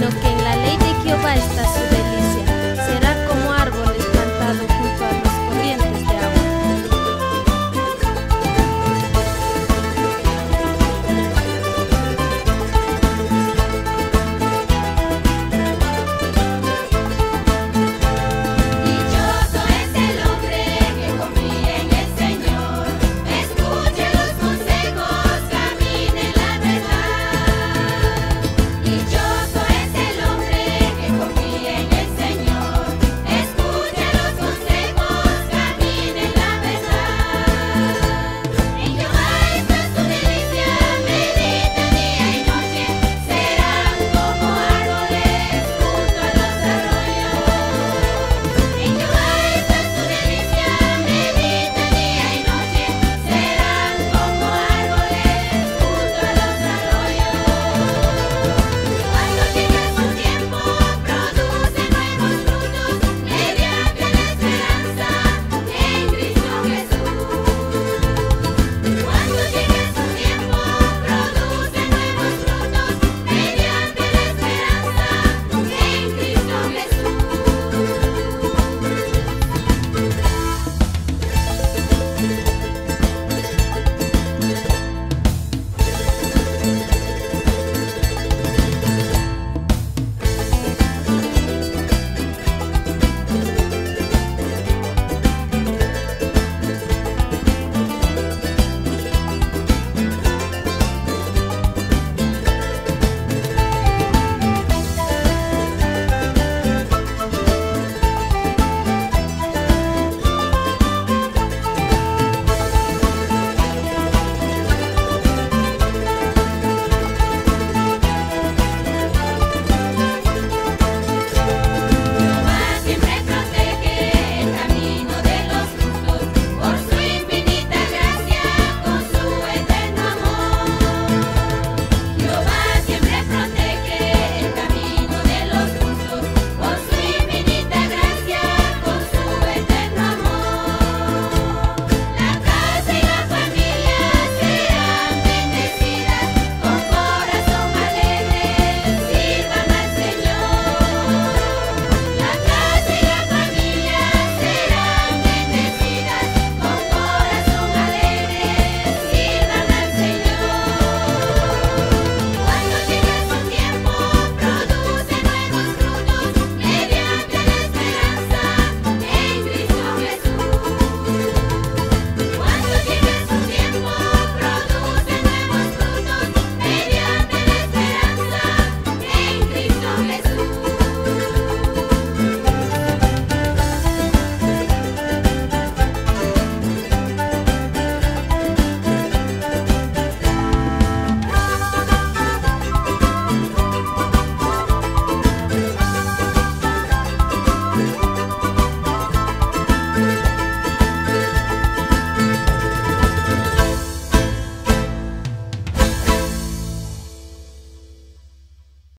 no